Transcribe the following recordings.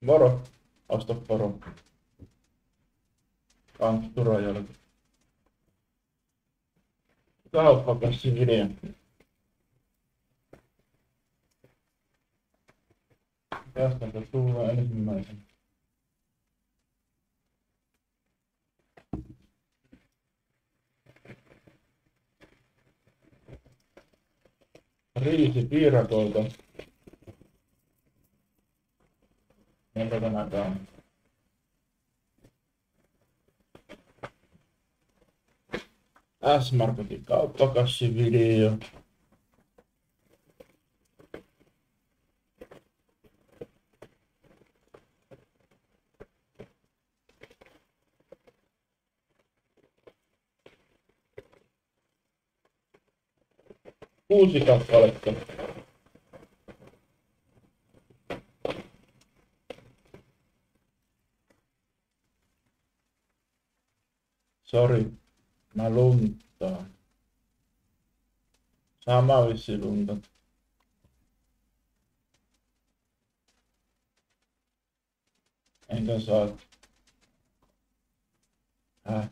Moro. Osta poro. Kanttu rajalle. Kauppakassi video. Tästä tulee ensimmäisen. Riisi piirakoita. S-Marketin kauppakassivideo. Kuusi kappaletta. Sori, mä luntaan. Sama vissi lunta. Enkä saa. Häh?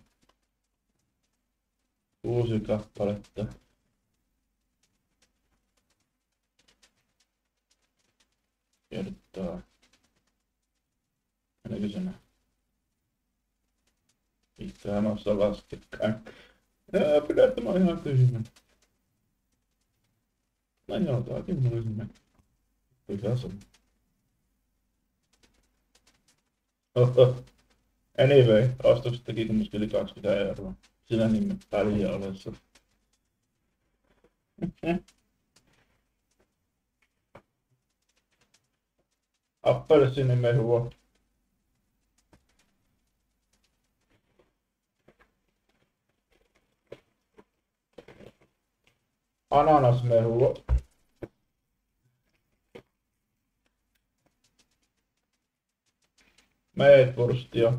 Kuusi kappaletta. Kertaa. Meneekö se näin? Pitää noissa laskekaan. Ää, pidä tämä ihan tyhmä. No joo, tääkin mulla sinne. Hyvä se. Oho. Anyway, ostukset teki kumminkin yli 20 euroa. Sinä niin väliä olessa. Appelsiinimehua. Ananasmehua. Meetwurstia.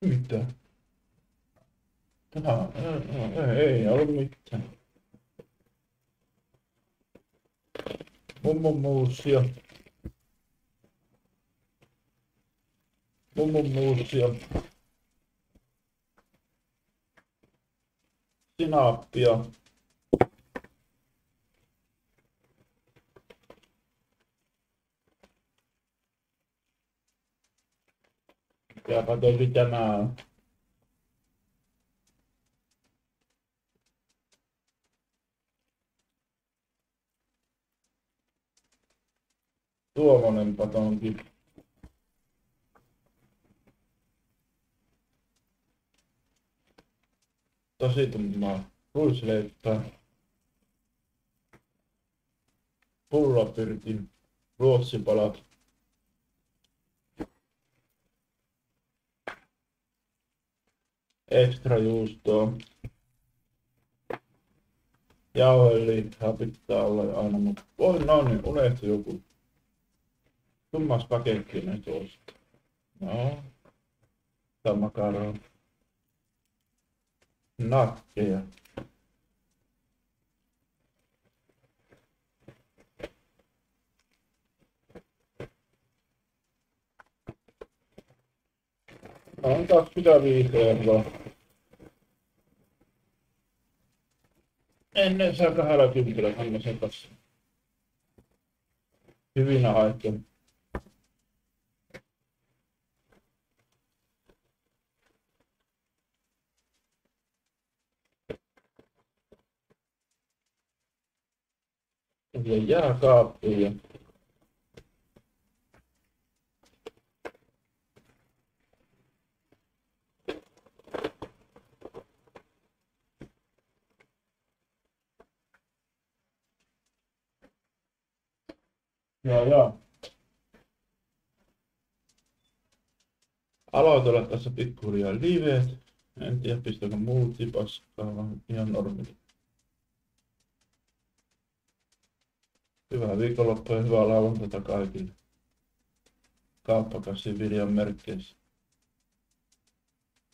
Mitä? Tää, ei, ei ollut mitään. Mummon muusia. Mummon muusia. Sinaappia. Mikäpä toki tämä on. Tuommoinen patonki. Tosi tummaa. Ruisleipää. Pullapyrkin. Ruotsipalat. Ekstra juustoa. Jauhelihaa pitää olla aina, mutta voi no niin, unohtui joku. Tummas paketti ne tuosta. No. Tämä makaron. Nakkeja. On 25 euroa. Ennen saa 20 kannan sen kanssa. Hyvinä aikoina. Ja jääkaappiin Joo, joo. Aloitella tässä pikkuhiljaa liveet. En tiedä pistääkö multi paskaa, vaan ihan normi. Hyvää viikonloppua ja hyvää lauantaita kaikille. Kauppakassin videon merkkeissä.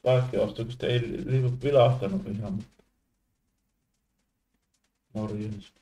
Kaikki ostokset ei li- vilahtanut ihan. Morjens.